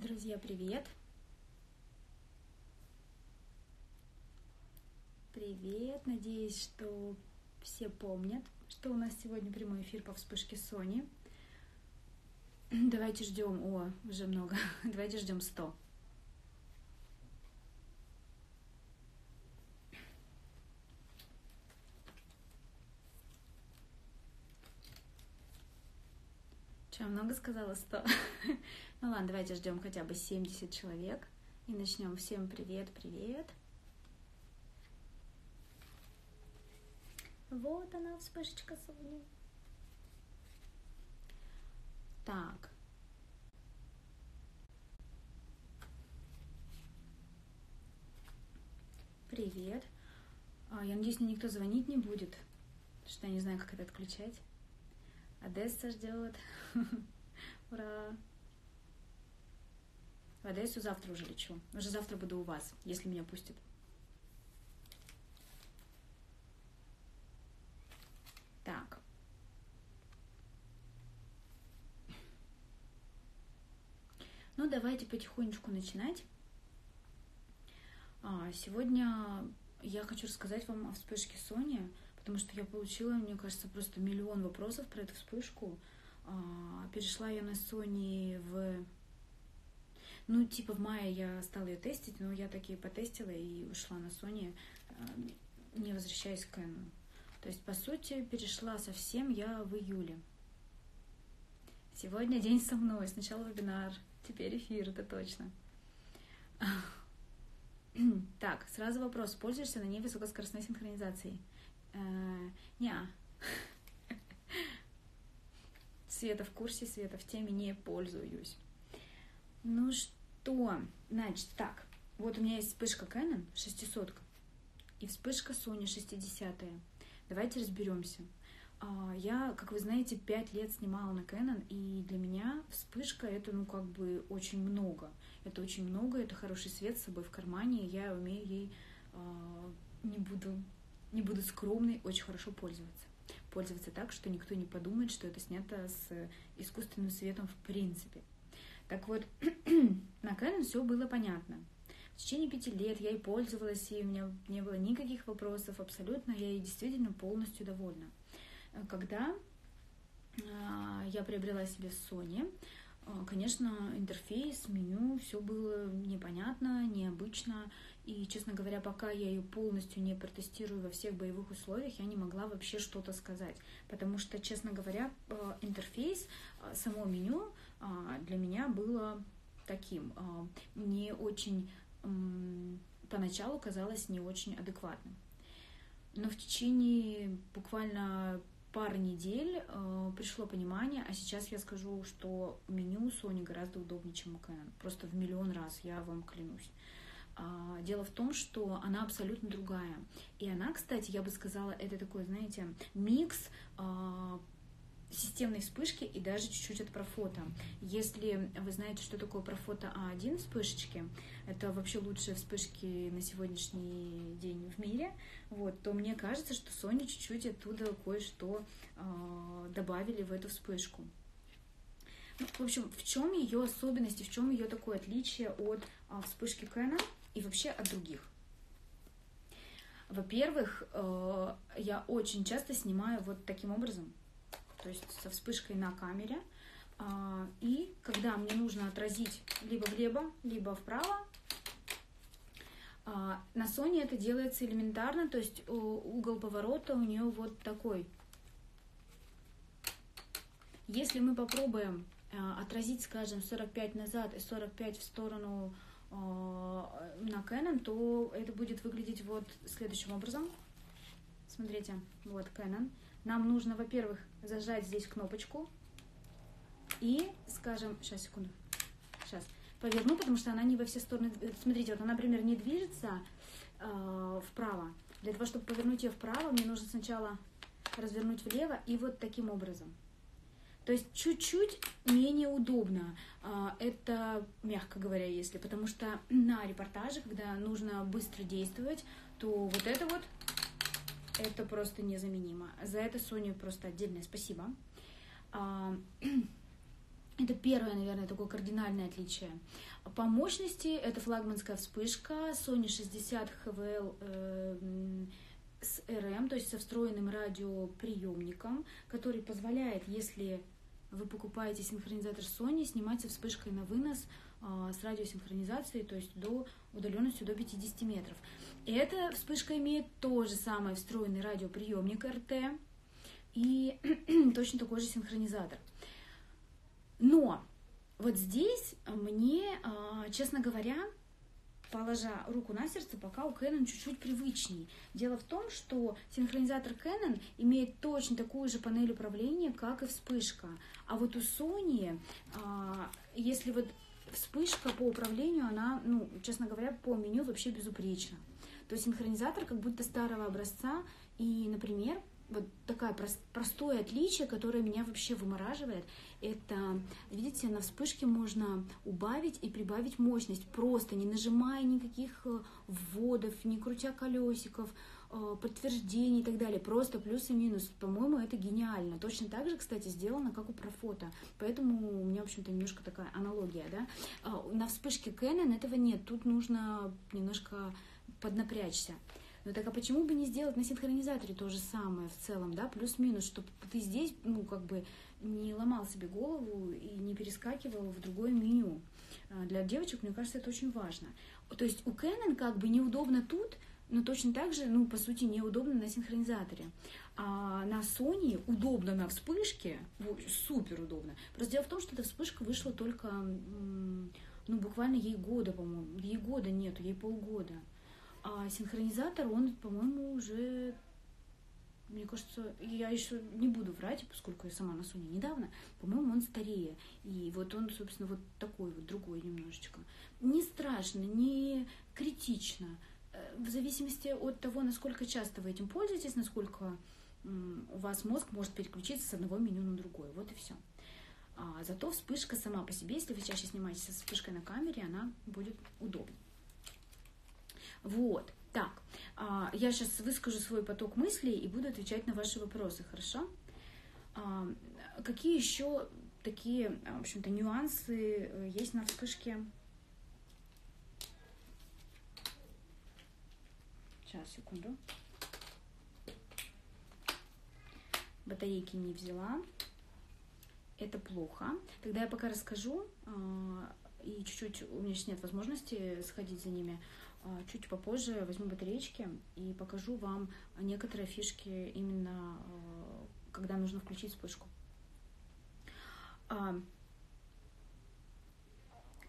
Друзья, привет! Привет! Надеюсь, что все помнят, что у нас сегодня прямой эфир по вспышке Сони. Давайте ждем, о, уже много, давайте ждем 100. Что, много сказала 100? ну ладно, давайте ждем хотя бы 70 человек. И начнем. Всем привет, привет. Вот она, вспышечка Сони. Так. Привет. А, я надеюсь, мне никто звонить не будет, что я не знаю, как это отключать. Одесса ждет. Ура! В Одессу завтра уже лечу. Уже завтра буду у вас, если меня пустят. Так. Ну, давайте потихонечку начинать. А, сегодня я хочу рассказать вам о вспышке Сони потому что я получила, мне кажется, просто миллион вопросов про эту вспышку. А, перешла я на Sony в... Ну, типа в мае я стала ее тестить, но я таки потестила и ушла на Sony, а, не возвращаясь к Canon. То есть, по сути, перешла совсем я в июле. Сегодня день со мной. Сначала вебинар, теперь эфир, это точно. Так, сразу вопрос. Пользуешься на ней высокоскоростной синхронизацией? Э, не. Света в курсе, Света в теме не пользуюсь. Ну что, значит, так. Вот у меня есть вспышка Canon 600 и вспышка Sony 60 -я. Давайте разберемся. А, я, как вы знаете, пять лет снимала на Canon, и для меня вспышка это, ну, как бы очень много. Это очень много, это хороший свет с собой в кармане, и я умею ей, а, не буду не буду скромной, очень хорошо пользоваться. Пользоваться так, что никто не подумает, что это снято с искусственным светом в принципе. Так вот, на Canon все было понятно. В течение пяти лет я и пользовалась, и у меня не было никаких вопросов абсолютно, я ей действительно полностью довольна. Когда а, я приобрела себе Sony, а, конечно, интерфейс, меню, все было непонятно, необычно. И, честно говоря, пока я ее полностью не протестирую во всех боевых условиях, я не могла вообще что-то сказать. Потому что, честно говоря, а, интерфейс, а, само меню для меня было таким, не очень, поначалу казалось не очень адекватным. Но в течение буквально пары недель э, пришло понимание, а сейчас я скажу, что меню Sony гораздо удобнее, чем у Canon. Просто в миллион раз, я вам клянусь. А, дело в том, что она абсолютно другая. И она, кстати, я бы сказала, это такой, знаете, микс а, системной вспышки и даже чуть-чуть от профота. Если вы знаете, что такое профото А1 вспышечки, это вообще лучшие вспышки на сегодняшний день в мире, вот, то мне кажется, что Sony чуть-чуть оттуда кое-что э, добавили в эту вспышку. Ну, в общем, в чем ее особенность и в чем ее такое отличие от э, вспышки Canon и вообще от других? Во-первых, э, я очень часто снимаю вот таким образом то есть со вспышкой на камере. А, и когда мне нужно отразить либо влево, либо вправо, а, на Sony это делается элементарно, то есть угол поворота у нее вот такой. Если мы попробуем а, отразить, скажем, 45 назад и 45 в сторону на Canon, то это будет выглядеть вот следующим образом. Смотрите, вот Canon. Нам нужно, во-первых, зажать здесь кнопочку и, скажем, сейчас, секунду, сейчас, поверну, потому что она не во все стороны, смотрите, вот она, например, не движется э, вправо. Для того, чтобы повернуть ее вправо, мне нужно сначала развернуть влево и вот таким образом. То есть чуть-чуть менее удобно. А, это, мягко говоря, если, потому что на репортаже, когда нужно быстро действовать, то вот это вот это просто незаменимо. За это Соне просто отдельное спасибо. А, Это первое, наверное, такое кардинальное отличие. По мощности это флагманская вспышка Sony 60 HVL э, с RM, то есть со встроенным радиоприемником, который позволяет, если вы покупаете синхронизатор Sony, снимать со вспышкой на вынос э, с радиосинхронизацией, то есть до удаленностью до 50 метров. Эта вспышка имеет то же самое встроенный радиоприемник RT и точно такой же синхронизатор. Но вот здесь мне, а, честно говоря, положа руку на сердце, пока у Canon чуть-чуть привычней. Дело в том, что синхронизатор Canon имеет точно такую же панель управления, как и вспышка. А вот у Sony, а, если вот вспышка по управлению, она, ну, честно говоря, по меню вообще безупречна. То есть синхронизатор как будто старого образца, и, например, вот такое простое отличие, которое меня вообще вымораживает, это, видите, на вспышке можно убавить и прибавить мощность, просто не нажимая никаких э, вводов, не крутя колесиков, э, подтверждений и так далее, просто плюс и минус. По-моему, это гениально. Точно так же, кстати, сделано, как у Профото. Поэтому у меня, в общем-то, немножко такая аналогия, да. А, на вспышке Canon этого нет, тут нужно немножко поднапрячься. Ну так а почему бы не сделать на синхронизаторе то же самое в целом, да, плюс-минус, чтобы ты здесь, ну, как бы не ломал себе голову и не перескакивал в другое меню. А, для девочек, мне кажется, это очень важно. То есть у Canon как бы неудобно тут, но точно так же, ну, по сути, неудобно на синхронизаторе. А на Sony удобно на вспышке, супер удобно. Просто дело в том, что эта вспышка вышла только, ну, буквально ей года, по-моему. Ей года нету, ей полгода. А синхронизатор, он, по-моему, уже мне кажется, я еще не буду врать, поскольку я сама на Sony недавно, по-моему, он старее. И вот он, собственно, вот такой вот, другой немножечко. Не страшно, не критично. Э, в зависимости от того, насколько часто вы этим пользуетесь, насколько у вас мозг может переключиться с одного меню на другое. Вот и все. А зато вспышка сама по себе, если вы чаще снимаете со вспышкой на камере, она будет удобнее. Вот. Так, а, я сейчас выскажу свой поток мыслей и буду отвечать на ваши вопросы, хорошо? А, какие еще такие, в общем-то, нюансы э, есть на вспышке? Сейчас, секунду. Батарейки не взяла. Это плохо. Тогда я пока расскажу, а, и чуть-чуть у меня сейчас нет возможности сходить за ними. А, чуть попозже возьму батареечки и покажу вам некоторые фишки именно, а, когда нужно включить вспышку. А,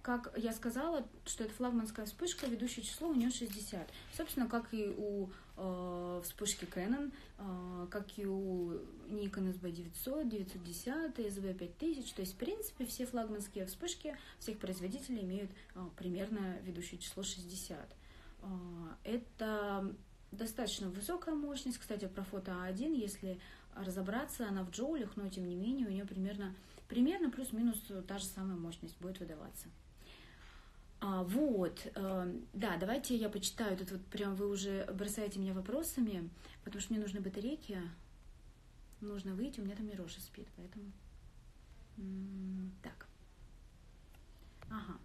как я сказала, что это флагманская вспышка, ведущее число у нее 60. Собственно, как и у э, вспышки Canon, э, как и у Nikon SB900, 910, SB5000. То есть, в принципе, все флагманские вспышки всех производителей имеют э, примерно ведущее число 60. А, это достаточно высокая мощность. Кстати, про фото А1, если разобраться, она в джоулях, но тем не менее у нее примерно, примерно плюс-минус та же самая мощность будет выдаваться. А, вот, а, да, давайте я почитаю. Тут вот прям вы уже бросаете меня вопросами, потому что мне нужны батарейки. Нужно выйти, у меня там Мироша спит, поэтому... Так. Ага.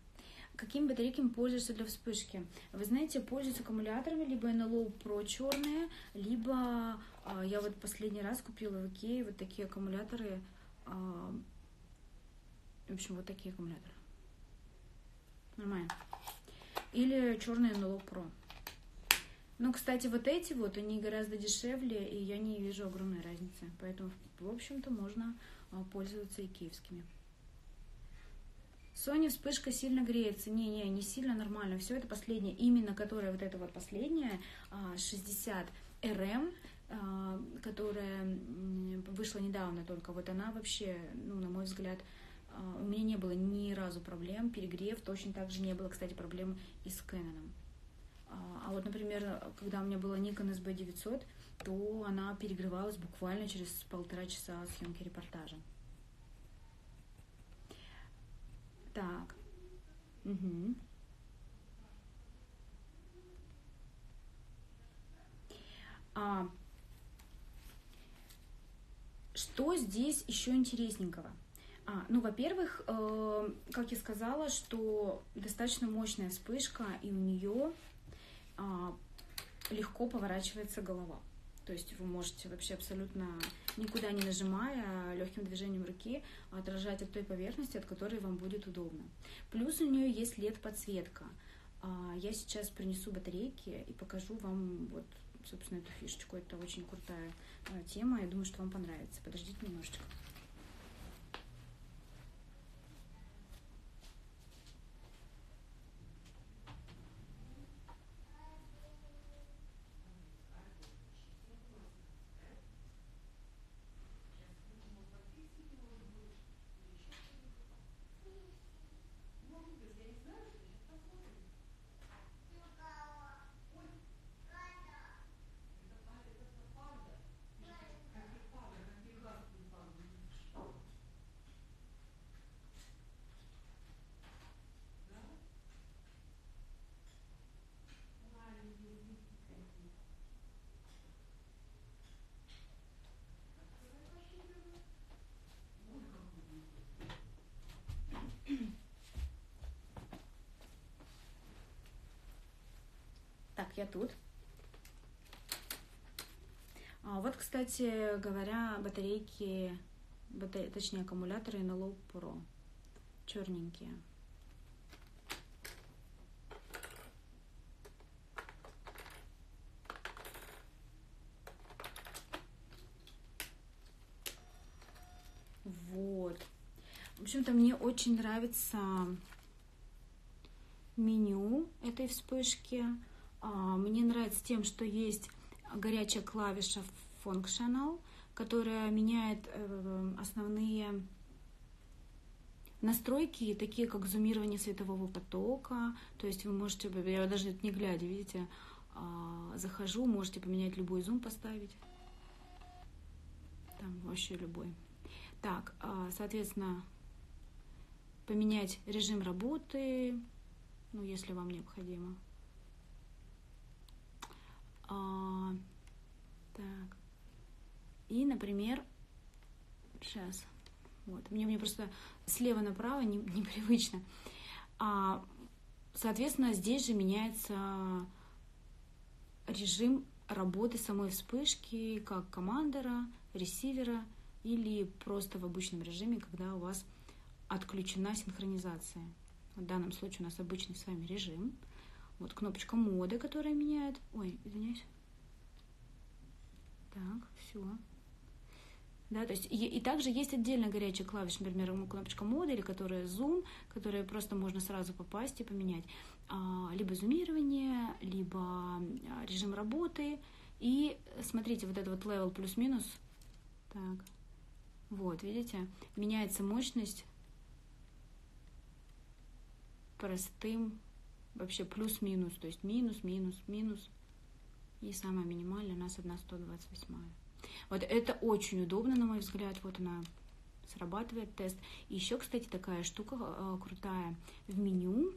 Какими батарейками пользуешься для вспышки? Вы знаете, пользуюсь аккумуляторами, либо NLO Pro черные, либо а, я вот последний раз купила в Икее вот такие аккумуляторы, а, в общем, вот такие аккумуляторы. Нормально. Или черные NLO Pro. Ну, кстати, вот эти вот, они гораздо дешевле, и я не вижу огромной разницы. Поэтому, в общем-то, можно а, пользоваться и киевскими. Sony вспышка сильно греется. Не-не, не сильно нормально. Все это последнее, именно которая вот это вот последняя, 60 RM, а, которая вышла недавно только. Вот она вообще, ну, на мой взгляд, а, у меня не было ни разу проблем. Перегрев точно так же не было, кстати, проблем и с Canon. А, а вот, например, когда у меня была Nikon SB900, то она перегревалась буквально через полтора часа съемки репортажа. Так. Угу. А, что здесь еще интересненького? А, ну, во-первых, э, как я сказала, что достаточно мощная вспышка, и у нее э, легко поворачивается голова. То есть вы можете вообще абсолютно никуда не нажимая, легким движением руки отражать от той поверхности, от которой вам будет удобно. Плюс у нее есть LED-подсветка. А, я сейчас принесу батарейки и покажу вам вот, собственно, эту фишечку. Это очень крутая а, тема. Я думаю, что вам понравится. Подождите немножечко. Я тут. А вот, кстати говоря, батарейки, батаре... точнее аккумуляторы на Low Pro. Черненькие. Вот. В общем-то, мне очень нравится меню этой вспышки. А, мне нравится тем, что есть горячая клавиша Functional, которая меняет э, основные настройки, такие как зумирование светового потока. То есть вы можете, я даже не глядя, видите, а, захожу, можете поменять любой зум поставить. Там вообще любой. Так, а, соответственно, поменять режим работы, ну, если вам необходимо. А, так. И, например, сейчас. Вот. Мне, мне просто слева направо не, непривычно. А, соответственно, здесь же меняется режим работы самой вспышки, как командора, ресивера или просто в обычном режиме, когда у вас отключена синхронизация. В данном случае у нас обычный с вами режим. Вот кнопочка моды, которая меняет. Ой, извиняюсь. Так, все. Да, то есть и, и также есть отдельно горячая клавиша, например, кнопочка моды, или которая зум, которая просто можно сразу попасть и поменять. А, либо зумирование, либо а, режим работы. И смотрите, вот это вот level плюс-минус. Так, вот, видите, меняется мощность простым вообще плюс-минус, то есть минус, минус, минус. И самая минимальная у нас одна 128. Вот это очень удобно, на мой взгляд. Вот она срабатывает тест. И еще, кстати, такая штука э, крутая в меню.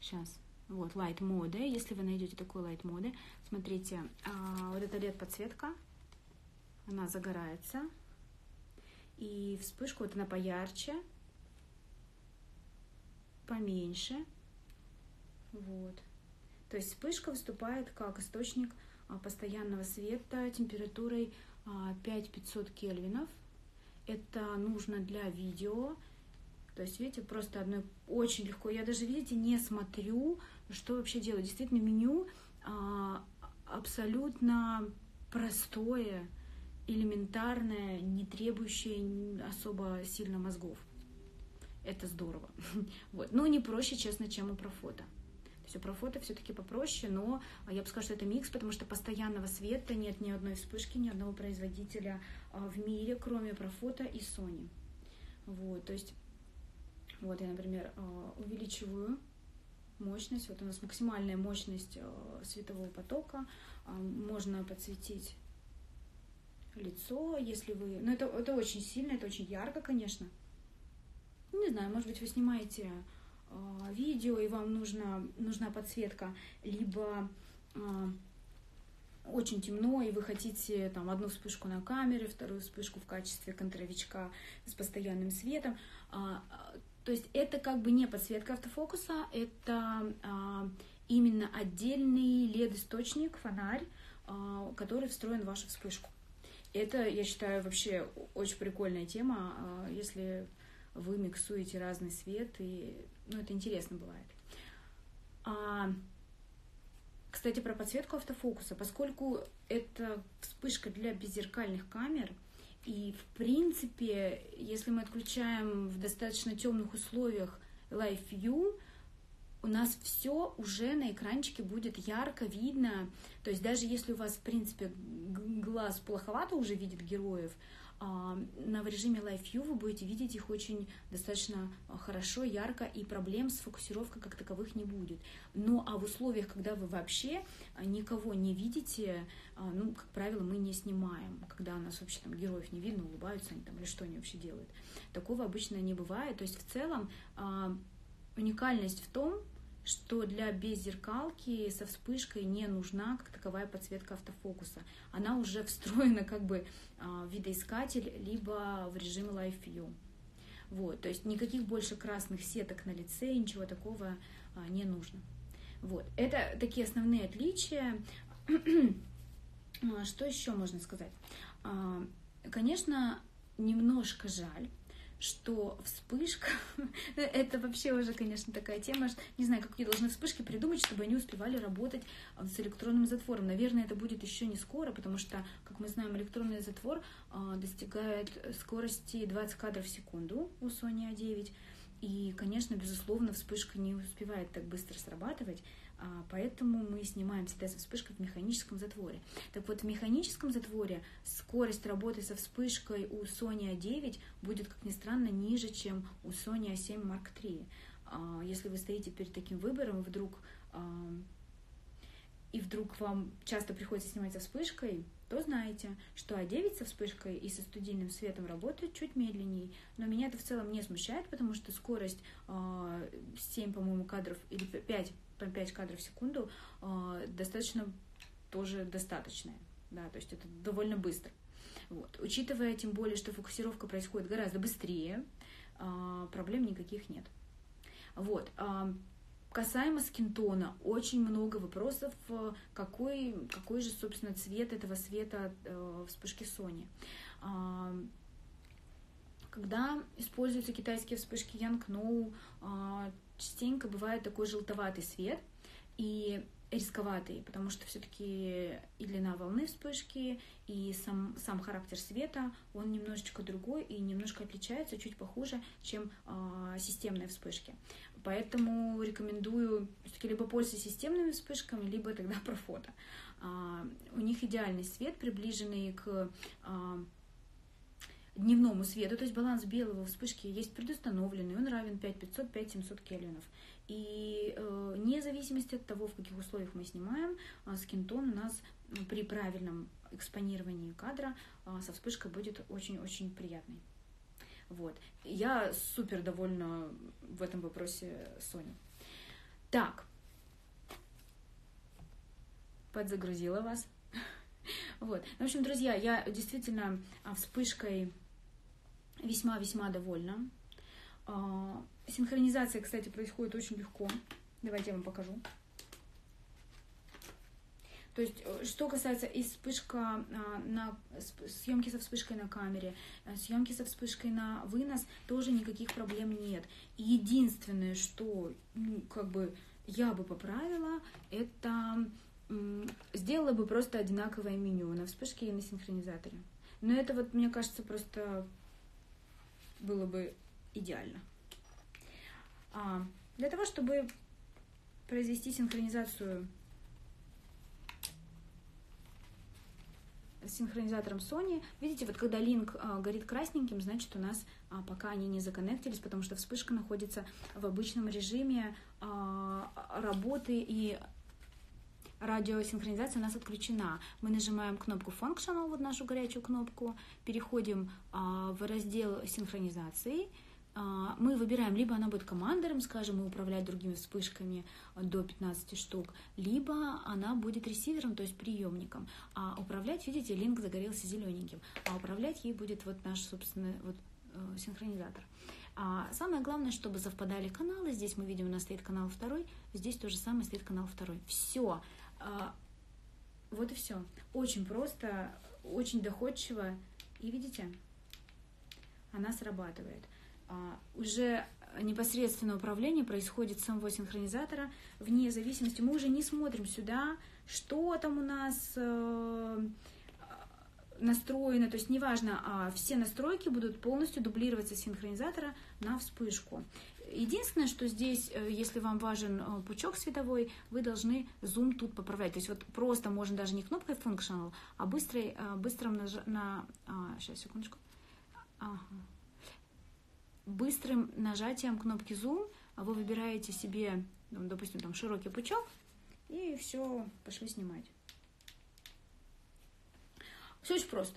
Сейчас. Вот, light моды. Если вы найдете такой light моды, смотрите, э, вот эта LED подсветка, она загорается. И вспышка, вот она поярче, поменьше. Вот. То есть вспышка выступает как источник а, постоянного света температурой 5500 а, кельвинов. Это нужно для видео. То есть, видите, просто одно очень легко. Я даже, видите, не смотрю, что вообще делать. Действительно, меню а, абсолютно простое, элементарное, не требующее особо сильно мозгов. Это здорово. Вот. Но не проще, честно, чем у Профота. Все про фото все-таки попроще, но я бы сказала, что это микс, потому что постоянного света нет ни одной вспышки, ни одного производителя а, в мире, кроме Профота и Sony. Вот, то есть, вот я, например, а, увеличиваю мощность. Вот у нас максимальная мощность а, светового потока. Можно подсветить лицо, если вы... Ну, это, это очень сильно, это очень ярко, конечно. Не знаю, может быть, вы снимаете а, видео, и вам нужна, нужна подсветка, либо а, очень темно, и вы хотите там одну вспышку на камере, вторую вспышку в качестве контровичка с постоянным светом. А, а, то есть это как бы не подсветка автофокуса, это а, именно отдельный LED-источник, фонарь, а, который встроен в вашу вспышку. Это, я считаю, вообще очень прикольная тема, а, если вы миксуете разный свет, и ну, это интересно бывает. А, кстати, про подсветку автофокуса. Поскольку это вспышка для беззеркальных камер, и в принципе, если мы отключаем в достаточно темных условиях Live View, у нас все уже на экранчике будет ярко видно. То есть даже если у вас, в принципе, глаз плоховато уже видит героев, на в режиме Live View вы будете видеть их очень достаточно а, хорошо, ярко, и проблем с фокусировкой как таковых не будет. Ну, а в условиях, когда вы вообще а, никого не видите, ну, как правило, мы не снимаем, когда у нас вообще там героев не видно, улыбаются они там или что они вообще делают. Такого обычно не бывает. То есть в целом уникальность в том, что для беззеркалки со вспышкой не нужна как таковая подсветка автофокуса. Она уже встроена как бы а, в видоискатель, либо в режим Live View. Вот, то есть никаких больше красных сеток на лице, ничего такого а, не нужно. Вот, это такие основные отличия. А, что еще можно сказать? Конечно, немножко жаль, что вспышка, это вообще уже, конечно, такая тема, не знаю, какие должны вспышки придумать, чтобы они успевали работать а, с электронным затвором. Наверное, это будет еще не скоро, потому что, как мы знаем, электронный затвор а, достигает скорости 20 кадров в секунду у Sony A9, и, конечно, безусловно, вспышка не успевает так быстро срабатывать, поэтому мы снимаем всегда со вспышкой в механическом затворе. Так вот, в механическом затворе скорость работы со вспышкой у Sony A9 будет, как ни странно, ниже, чем у Sony A7 Mark III. А, если вы стоите перед таким выбором, вдруг а, и вдруг вам часто приходится снимать со вспышкой, то знаете, что А9 со вспышкой и со студийным светом работает чуть медленнее. Но меня это в целом не смущает, потому что скорость 7, по-моему, кадров или 5 по 5 кадров в секунду э, достаточно тоже достаточная. Да, то есть это довольно быстро. Вот. Учитывая тем более, что фокусировка происходит гораздо быстрее, э, проблем никаких нет. Вот. Э, касаемо скинтона, очень много вопросов, какой, какой же, собственно, цвет этого света вспышки Sony. Когда используются китайские вспышки Yang No, частенько бывает такой желтоватый свет и рисковатый, потому что все-таки и длина волны вспышки, и сам, сам характер света, он немножечко другой и немножко отличается, чуть похуже, чем э, системные вспышки. Поэтому рекомендую все-таки либо пользоваться системными вспышками, либо тогда про фото. Э, у них идеальный свет, приближенный к э, дневному свету, то есть баланс белого вспышки есть предустановленный, он равен 5500, 5700 кельвинов. И э, вне зависимости от того, в каких условиях мы снимаем, э, скинтон у нас при правильном экспонировании кадра э, со вспышкой будет очень-очень приятный. Вот. Я супер довольна в этом вопросе Sony. Так. Подзагрузила вас. Вот. В общем, друзья, я действительно а, вспышкой весьма-весьма довольна. А, синхронизация, кстати, происходит очень легко. Давайте я вам покажу. То есть, э, что касается и вспышка а, на съемки со вспышкой на камере, э, съемки со вспышкой на вынос, тоже никаких проблем нет. единственное, что ну, как бы я бы поправила, это сделала бы просто одинаковое меню на вспышке и на синхронизаторе. Но это вот, мне кажется, просто было бы идеально. А, для того, чтобы произвести синхронизацию с синхронизатором Sony. Видите, вот когда линк а, горит красненьким, значит у нас а, пока они не законнектились, потому что вспышка находится в обычном режиме а, работы и радиосинхронизация у нас отключена. Мы нажимаем кнопку Functional, вот нашу горячую кнопку, переходим а, в раздел синхронизации, а, мы выбираем, либо она будет командором, скажем, и управлять другими вспышками до 15 штук, либо она будет ресивером, то есть приемником. А управлять, видите, линк загорелся зелененьким, а управлять ей будет вот наш, собственно, вот э, синхронизатор. А самое главное, чтобы совпадали каналы. Здесь мы видим, у нас стоит канал второй, здесь то же самое стоит канал второй. Все. А, вот и все. Очень просто, очень доходчиво. И видите, она срабатывает. А, уже непосредственное управление происходит самого синхронизатора вне зависимости. Мы уже не смотрим сюда, что там у нас э, настроено, то есть неважно, а все настройки будут полностью дублироваться с синхронизатора на вспышку. Единственное, что здесь, э, если вам важен э, пучок световой, вы должны зум тут поправлять. То есть вот просто можно даже не кнопкой functional, а быстрой, быстрым наж... на... А, сейчас, секундочку. Ага быстрым нажатием кнопки Zoom вы выбираете себе, допустим, там широкий пучок, и все, пошли снимать. Все очень просто.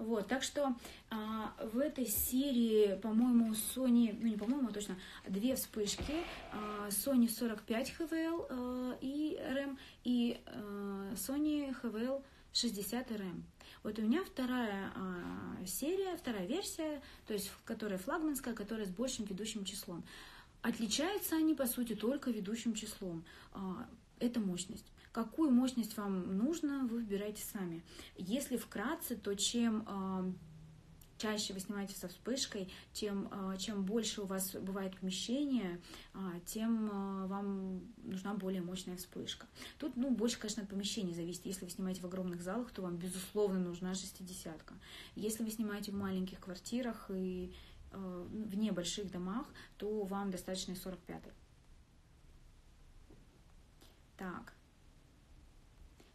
Вот, так что а, в этой серии, по-моему, Sony, ну не по-моему, а точно, две вспышки, а, Sony 45 HVL а, и RM и а, Sony HVL 60 RM. Вот у меня вторая а, серия, вторая версия, то есть которая флагманская, которая с большим ведущим числом. Отличаются они, по сути, только ведущим числом. А, это мощность. Какую мощность вам нужно, вы выбираете сами. Если вкратце, то чем а, чаще вы снимаете со вспышкой, тем а, чем больше у вас бывает помещение, а, тем вам нужна более мощная вспышка. Тут, ну, больше, конечно, от помещения зависит. Если вы снимаете в огромных залах, то вам, безусловно, нужна шестидесятка. Если вы снимаете в маленьких квартирах и в небольших домах, то вам достаточно и 45 -й. Так.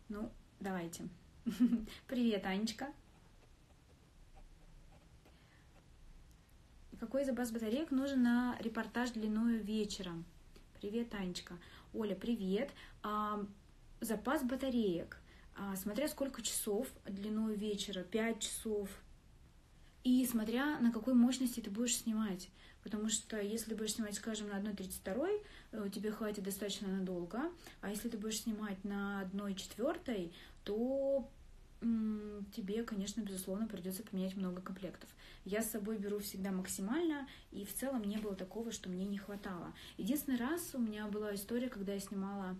Ну, давайте. Привет, Анечка. Какой запас батареек нужен на репортаж длиною вечером? Привет, Анечка. Оля, привет. А, запас батареек. А, смотря сколько часов длиной вечера, 5 часов. И смотря на какой мощности ты будешь снимать. Потому что если будешь снимать, скажем, на 1.32, э, тебе хватит достаточно надолго. А если ты будешь снимать на 1.4, то тебе, конечно, безусловно, придется поменять много комплектов. Я с собой беру всегда максимально, и в целом не было такого, что мне не хватало. Единственный раз у меня была история, когда я снимала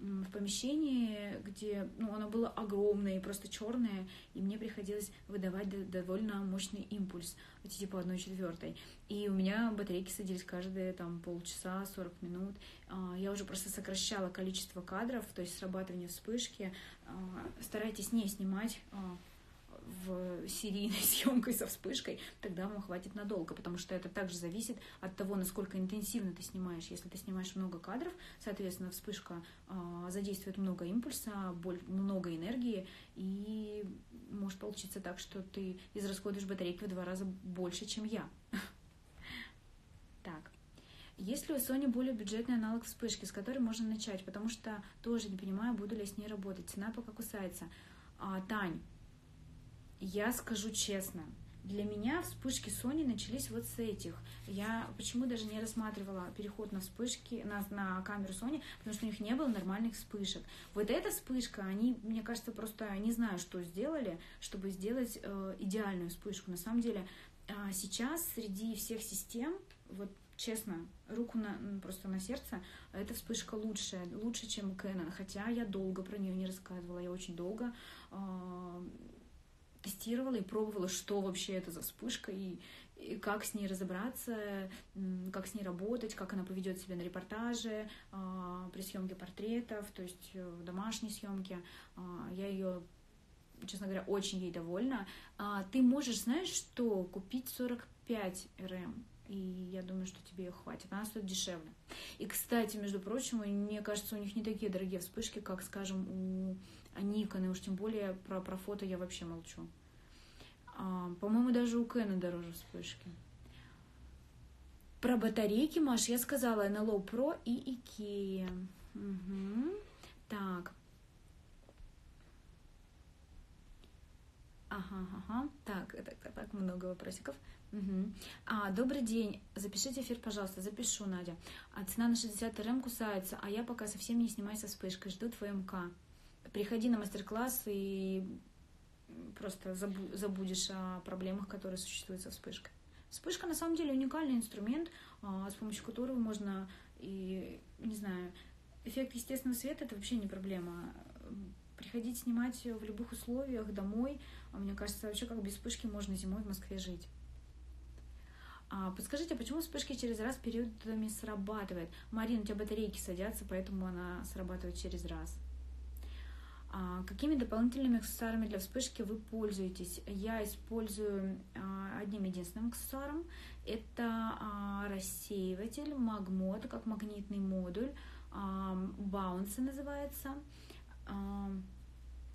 в помещении, где ну, оно было огромное и просто черное, и мне приходилось выдавать довольно мощный импульс, типа одной четвертой. И у меня батарейки садились каждые там полчаса, 40 минут. А, я уже просто сокращала количество кадров, то есть срабатывание вспышки. А, старайтесь не снимать а, в серийной съемкой со вспышкой, тогда вам хватит надолго, потому что это также зависит от того, насколько интенсивно ты снимаешь. Если ты снимаешь много кадров, соответственно, вспышка э, задействует много импульса, боль, много энергии, и может получиться так, что ты израсходуешь батарейки в два раза больше, чем я. Так. Есть ли у Sony более бюджетный аналог вспышки, с которой можно начать? Потому что тоже не понимаю, буду ли с ней работать. Цена пока кусается. А, Тань, я скажу честно, для меня вспышки Sony начались вот с этих. Я почему даже не рассматривала переход на вспышки, на, на камеру Sony, потому что у них не было нормальных вспышек. Вот эта вспышка, они, мне кажется, просто не знаю, что сделали, чтобы сделать э, идеальную вспышку. На самом деле, э, сейчас среди всех систем, вот честно, руку на, просто на сердце, эта вспышка лучшая, лучше, чем Canon. Хотя я долго про нее не рассказывала, я очень долго э, тестировала и пробовала, что вообще это за вспышка и, и как с ней разобраться, как с ней работать, как она поведет себя на репортаже, а, при съемке портретов, то есть э, домашней съемке. А, я ее честно говоря, очень ей довольна. А, ты можешь, знаешь, что купить 45 РМ, и я думаю, что тебе ее хватит. Она стоит дешевле. И, кстати, между прочим, мне кажется, у них не такие дорогие вспышки, как, скажем, у Никона, и уж тем более про, про фото я вообще молчу. А, по-моему, даже у Кэна дороже вспышки. Про батарейки, Маш, я сказала NLO Pro и Ikea. Угу. Так. Ага, ага. Так, так, так, так, много вопросиков. Угу. А, добрый день. Запишите эфир, пожалуйста. Запишу, Надя. А цена на 60 РМ кусается, а я пока совсем не снимаюсь со вспышкой. Жду твой МК. Приходи на мастер-класс и просто забудешь о проблемах, которые существуют со вспышкой. Вспышка на самом деле уникальный инструмент, а, с помощью которого можно и, не знаю, эффект естественного света это вообще не проблема. Приходить снимать в любых условиях домой, а мне кажется, вообще как без вспышки можно зимой в Москве жить. А, подскажите, почему вспышки через раз периодами срабатывает? Марина, у тебя батарейки садятся, поэтому она срабатывает через раз. А, какими дополнительными аксессуарами для вспышки вы пользуетесь? Я использую а, одним единственным аксессуаром. Это а, рассеиватель Magmod, как магнитный модуль. Bounce называется.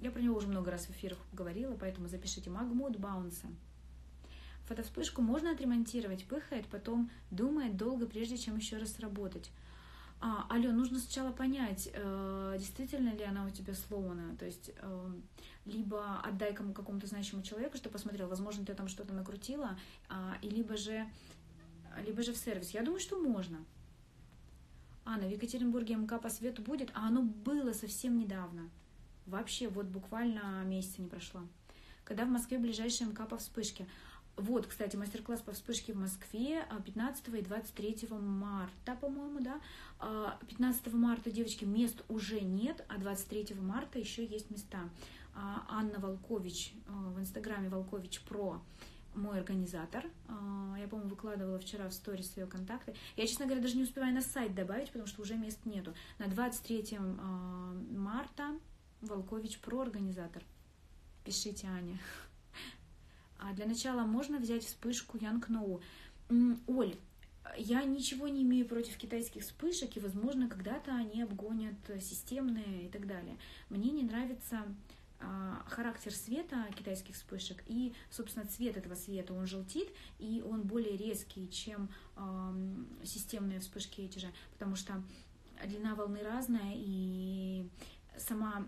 Я про него уже много раз в эфирах говорила, поэтому запишите Magmod Bounce. Фотовспышку можно отремонтировать, пыхает, потом думает долго, прежде чем еще раз работать а, Ален, нужно сначала понять, э, действительно ли она у тебя сломана, то есть э, либо отдай кому какому-то значимому человеку, что посмотрел, возможно, ты там что-то накрутила, а, и либо же, либо же в сервис. Я думаю, что можно. Анна, в Екатеринбурге МК по свету будет, а оно было совсем недавно. Вообще, вот буквально месяца не прошло. Когда в Москве ближайший МК по вспышке? Вот, кстати, мастер-класс по вспышке в Москве 15 а, и 23 марта, по-моему, да. 15 а, марта, девочки, мест уже нет, а 23 марта еще есть места. А, Анна Волкович в инстаграме Волкович Про мой организатор. Я, по-моему, выкладывала вчера в сторис свои контакты. Я, честно говоря, даже не успеваю на сайт добавить, потому что уже мест нету. На 23 марта Волкович Про организатор. Пишите, Аня. А для начала можно взять вспышку Янг Ноу. Оль, я ничего не имею против китайских вспышек, и, возможно, когда-то они обгонят системные и так далее. Мне не нравится а, характер света китайских вспышек и, собственно, цвет этого света. Он желтит, и он более резкий, чем э, системные вспышки эти же, потому что длина волны разная, и сама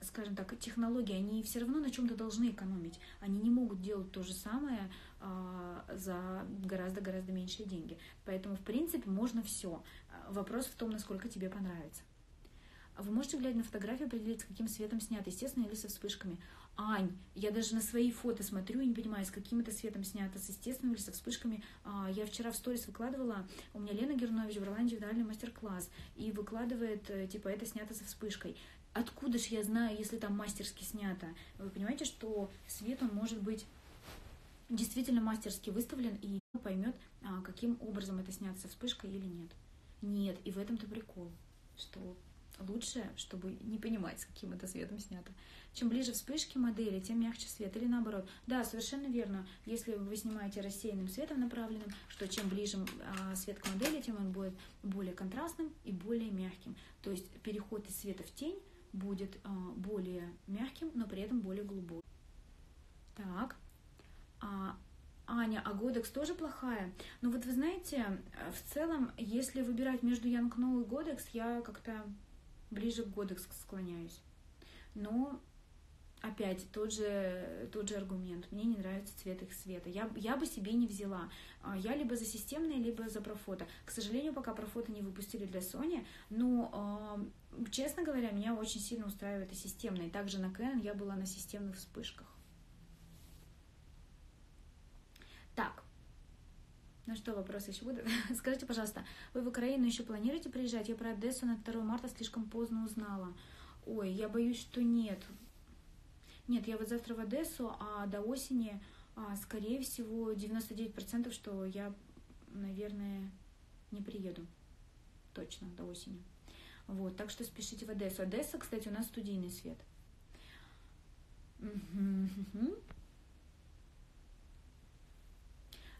скажем так, технологии, они все равно на чем-то должны экономить. Они не могут делать то же самое а, за гораздо-гораздо меньшие деньги. Поэтому, в принципе, можно все. Вопрос в том, насколько тебе понравится. Вы можете, глядя на фотографию, определить, с каким светом снят, естественно, или со вспышками. Ань, я даже на свои фото смотрю и не понимаю, с каким это светом снято, с естественным или со вспышками. А, я вчера в сторис выкладывала, у меня Лена Гернович брала индивидуальный мастер-класс и выкладывает, э, типа, это снято со вспышкой откуда же я знаю, если там мастерски снято? Вы понимаете, что свет, он может быть действительно мастерски выставлен, и поймет, а, каким образом это снято со вспышкой или нет. Нет, и в этом-то прикол, что лучше, чтобы не понимать, с каким это светом снято. Чем ближе вспышки модели, тем мягче свет. Или наоборот. Да, совершенно верно. Если вы снимаете рассеянным светом направленным, что чем ближе а, свет к модели, тем он будет более контрастным и более мягким. То есть переход из света в тень будет а, более мягким, но при этом более глубоким. Так, а, Аня, а Годекс тоже плохая? Ну вот вы знаете, в целом, если выбирать между Янг и Годекс, я как-то ближе к Годекс склоняюсь. Но опять тот же, тот же аргумент. Мне не нравится цвет их света. Я, я бы себе не взяла. А, я либо за системное, либо за профото. К сожалению, пока профото не выпустили для Sony, но, э, честно говоря, меня очень сильно устраивает и системное. Также на Canon я была на системных вспышках. Так, ну что, вопросы еще будут? Скажите, пожалуйста, вы в Украину еще планируете приезжать? Я про Одессу на 2 марта слишком поздно узнала. Ой, я боюсь, что нет. Нет, я вот завтра в Одессу, а до осени, а, скорее всего, 99%, что я, наверное, не приеду. Точно, до осени. Вот, так что спешите в Одессу. Одесса, кстати, у нас студийный свет.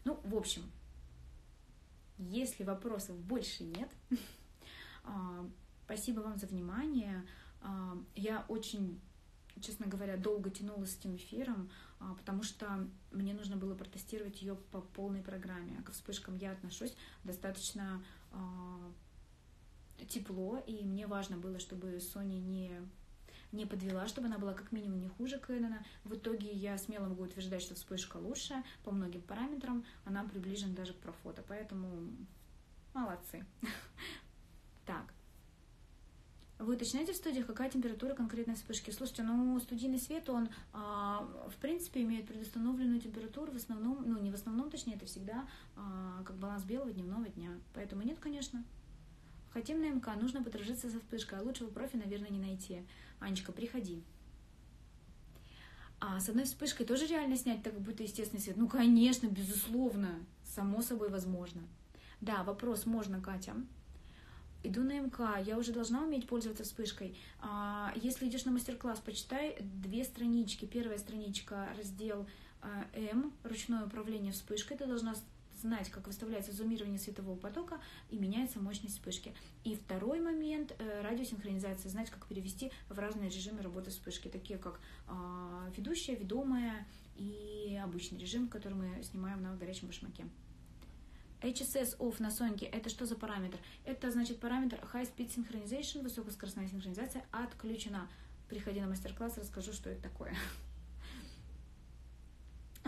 Ну, в общем, если вопросов больше нет, а, спасибо вам за внимание. А, я очень честно говоря, долго тянула с этим эфиром, а, потому что мне нужно было протестировать ее по полной программе. К вспышкам я отношусь достаточно тепло, и мне важно было, чтобы Sony не не подвела, чтобы она была как минимум не хуже Кэнона. В итоге я смело могу утверждать, что вспышка лучше по многим параметрам, она приближена даже к профото, поэтому молодцы. Так, вы уточняете в студиях, какая температура конкретной вспышки? Слушайте, ну студийный свет, он а, в принципе имеет предустановленную температуру в основном, ну не в основном, точнее, это всегда а, как баланс белого дневного дня. Поэтому нет, конечно. Хотим на МК, нужно подружиться со вспышкой, а лучшего профи, наверное, не найти. Анечка, приходи. А с одной вспышкой тоже реально снять так, как будто естественный свет? Ну, конечно, безусловно, само собой возможно. Да, вопрос можно, Катя иду на МК, я уже должна уметь пользоваться вспышкой. А, если идешь на мастер-класс, почитай две странички. Первая страничка, раздел а, М, ручное управление вспышкой. Ты должна знать, как выставляется зумирование светового потока и меняется мощность вспышки. И второй момент э, радиосинхронизация, знать, как перевести в разные режимы работы вспышки, такие как э, ведущая, ведомая и обычный режим, который мы снимаем на горячем башмаке. HSS off на Соньке, это что за параметр? Это значит параметр High Speed Synchronization, высокоскоростная синхронизация отключена. Приходи на мастер-класс, расскажу, что это такое.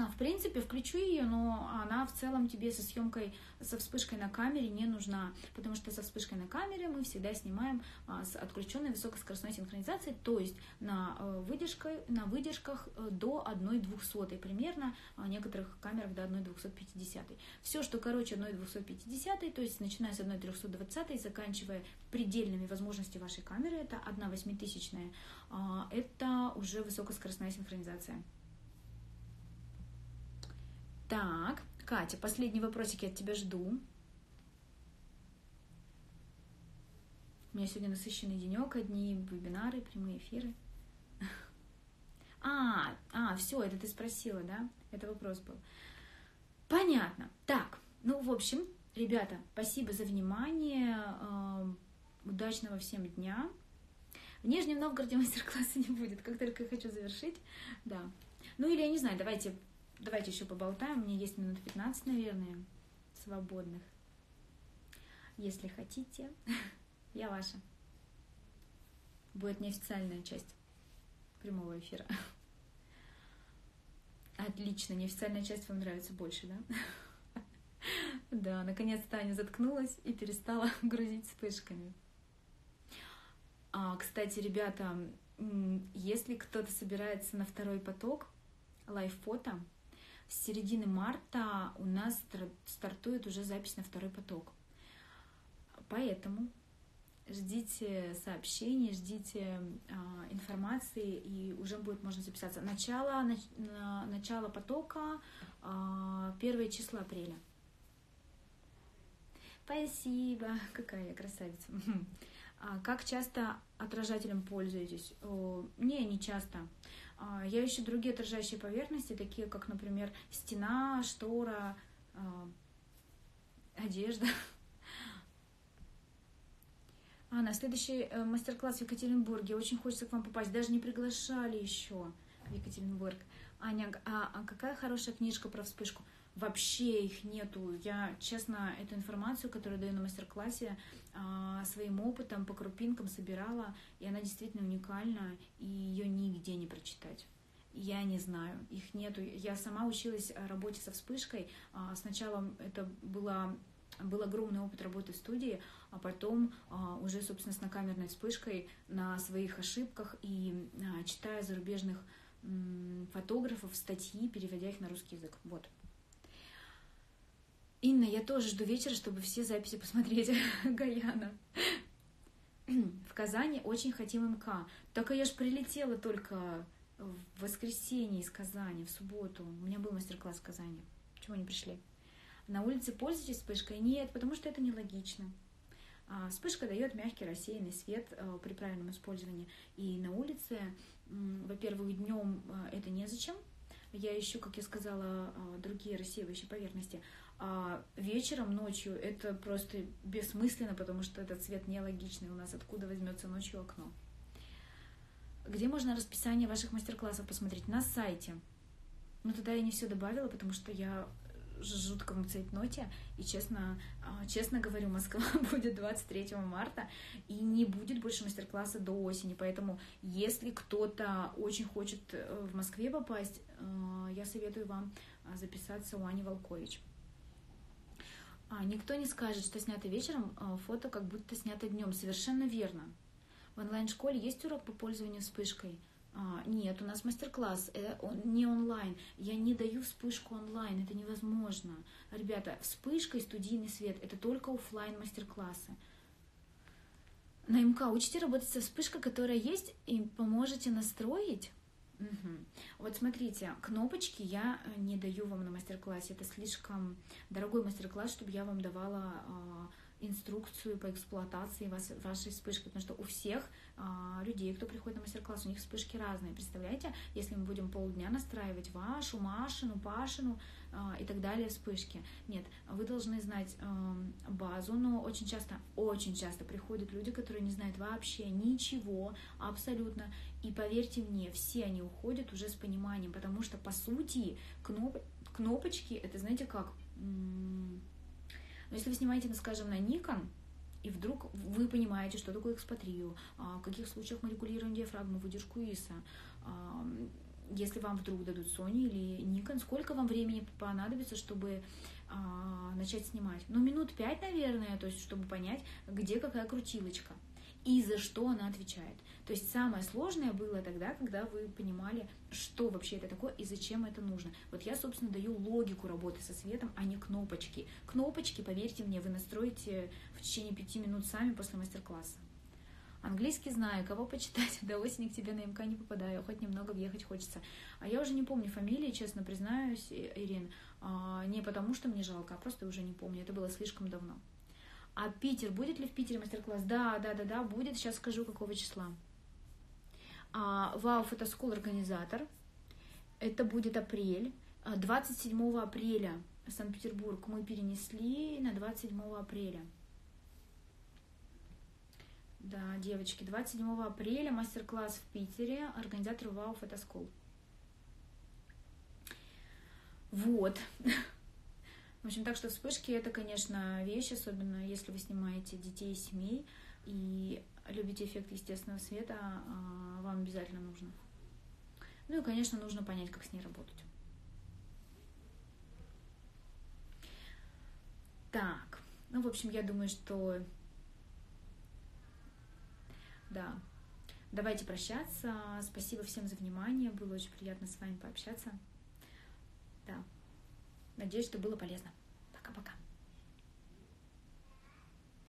А, в принципе, включу ее, но она в целом тебе со съемкой, со вспышкой на камере не нужна, потому что со вспышкой на камере мы всегда снимаем а, с отключенной высокоскоростной синхронизацией, то есть на, э, выдержкой, на выдержках э, до 1,200 примерно, а некоторых камерах до 1,250. Все, что короче 1,250, то есть начиная с 1,320, заканчивая предельными возможностями вашей камеры, это 1 восьмитысячная, это уже высокоскоростная синхронизация. Так, Катя, последний вопросик я от тебя жду. У меня сегодня насыщенный денек, одни вебинары, прямые эфиры. А, а, все, это ты спросила, да? Это вопрос был. Понятно. Так, ну, в общем, ребята, спасибо за внимание. Эм, удачного всем дня. В Нижнем Новгороде мастер-класса не будет, как только я хочу завершить. Да. Ну или я не знаю, давайте Давайте еще поболтаем. У меня есть минут 15, наверное, свободных. Если хотите, я ваша. Будет неофициальная часть прямого эфира. Отлично, неофициальная часть вам нравится больше, да? Да, наконец-то Аня заткнулась и перестала грузить вспышками. А, кстати, ребята, если кто-то собирается на второй поток лайв-фото, с середины марта у нас стартует уже запись на второй поток. Поэтому ждите сообщений, ждите а, информации, и уже будет можно записаться. Начало, нач, на, начало потока а, первое число апреля. Спасибо, какая я красавица. А как часто отражателем пользуетесь? Не, не часто. А, я ищу другие отражающие поверхности, такие как, например, стена, штора, а, одежда. А, на следующий э, мастер-класс в Екатеринбурге. Очень хочется к вам попасть. Даже не приглашали еще в Екатеринбург. Аня, а, а какая хорошая книжка про вспышку? Вообще их нету. Я, честно, эту информацию, которую даю на мастер-классе, а, своим опытом по крупинкам собирала, и она действительно уникальна, и ее нигде не прочитать. Я не знаю, их нету. Я сама училась работе со вспышкой. А, сначала это было был огромный опыт работы в студии, а потом а, уже, собственно, с накамерной вспышкой на своих ошибках и читая зарубежных фотографов статьи, переводя их на русский язык. Вот. Инна, я тоже жду вечера, чтобы все записи посмотреть. Гаяна. В Казани очень хотим МК. Только я ж прилетела только в воскресенье из Казани, в субботу. У меня был мастер-класс в Казани. Почему не пришли? На улице пользуетесь вспышкой? Нет, потому что это нелогично. А, вспышка дает мягкий рассеянный свет э, при правильном использовании. И на улице, во-первых, днем э, это незачем. Я ищу, как я сказала, э, другие рассеивающие поверхности. А вечером, ночью это просто бессмысленно, потому что этот цвет нелогичный у нас. Откуда возьмется ночью окно? Где можно расписание ваших мастер-классов посмотреть? На сайте. Но тогда я не все добавила, потому что я жутком цейтноте. И честно, а, честно говорю, Москва будет 23 марта, и не будет больше мастер-класса до осени. Поэтому, если кто-то очень хочет э, в Москве попасть, э, я советую вам а, записаться у Ани Волкович. А, никто не скажет, что снято вечером, а, фото как будто снято днем. Совершенно верно. В онлайн-школе есть урок по пользованию вспышкой – а, нет, у нас мастер-класс, э, он не онлайн. Я не даю вспышку онлайн, это невозможно. Ребята, вспышка и студийный свет – это только офлайн мастер-классы. На МК учите работать со вспышкой, которая есть, и поможете настроить. Угу. Вот смотрите, кнопочки я э, не даю вам на мастер-классе. Это слишком дорогой мастер-класс, чтобы я вам давала а, инструкцию по эксплуатации вас, вашей вспышки, потому что у всех а, людей, кто приходит на мастер-класс, у них вспышки разные. Представляете, если мы будем полдня настраивать вашу, Машину, Пашину а, и так далее вспышки. Нет, вы должны знать а, базу, но очень часто, очень часто приходят люди, которые не знают вообще ничего, абсолютно. И поверьте мне, все они уходят уже с пониманием, потому что по сути кноп кнопочки, это знаете как но если вы снимаете, ну, скажем, на Nikon, и вдруг вы понимаете, что такое экспатрию, а, в каких случаях мы регулируем диафрагму, выдержку ИСа, а, если вам вдруг дадут Sony или Nikon, сколько вам времени понадобится, чтобы а, начать снимать? Ну, минут пять, наверное, то есть, чтобы понять, где какая крутилочка и за что она отвечает. То есть самое сложное было тогда, когда вы понимали, что вообще это такое и зачем это нужно. Вот я, собственно, даю логику работы со светом, а не кнопочки. Кнопочки, поверьте мне, вы настроите в течение пяти минут сами после мастер-класса. Английский знаю, кого почитать, до осени к тебе на МК не попадаю, хоть немного въехать хочется. А я уже не помню фамилии, честно признаюсь, Ирин, а, не потому что мне жалко, а просто уже не помню, это было слишком давно. А Питер, будет ли в Питере мастер-класс? Да, да, да, да, будет, сейчас скажу, какого числа. А, Вау, фотоскул организатор. Это будет апрель. 27 а, апреля Санкт-Петербург мы перенесли на 27 апреля. Да, девочки, 27 апреля мастер-класс в Питере, организатор Вау Фотоскул. Вот. В общем, так что вспышки это, конечно, вещь, особенно если вы снимаете детей и семей и любите эффект естественного света, а, вам обязательно нужно. Ну и, конечно, нужно понять, как с ней работать. Так, ну, в общем, я думаю, что... Да, давайте прощаться. Спасибо всем за внимание. Было очень приятно с вами пообщаться. Да. Надеюсь, что было полезно. Пока-пока.